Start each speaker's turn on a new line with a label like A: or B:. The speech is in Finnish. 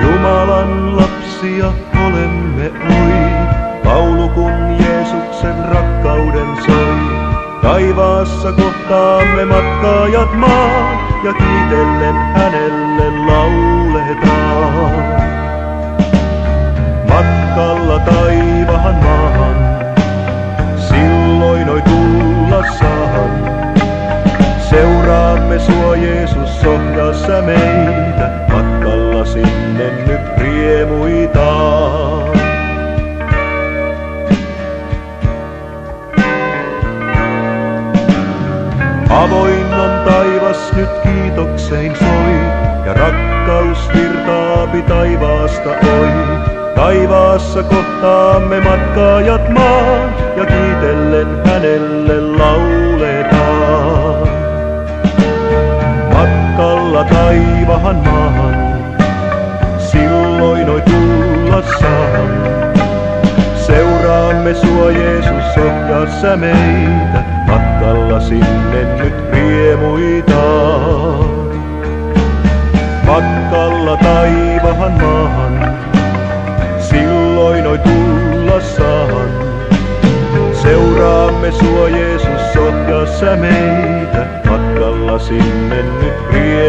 A: Jumalan lapsia olemme oi, Paulukun Jeesuksen rakkauden soi. Taivaassa kohtaamme matkaajat maan ja kiitellen hänelle. Seuraamme sua Jeesus sohjassa meitä, matkalla sinne nyt riemuitaan. Avoin on taivas nyt kiitoksein soi, ja rakkaus virtaapi taivaasta oi. Taivaassa kohtaamme matkaajat maan, ja kiitellen hänelle taivahan maahan, silloin oi tulla saan. Seuraamme sua Jeesus ohjassa meitä, matkalla sinne nyt riemuitaan. Matkalla taivahan maahan, silloin oi tulla saan. Seuraamme sua Jeesus ohjassa meitä, matkalla sinne nyt riemuitaan.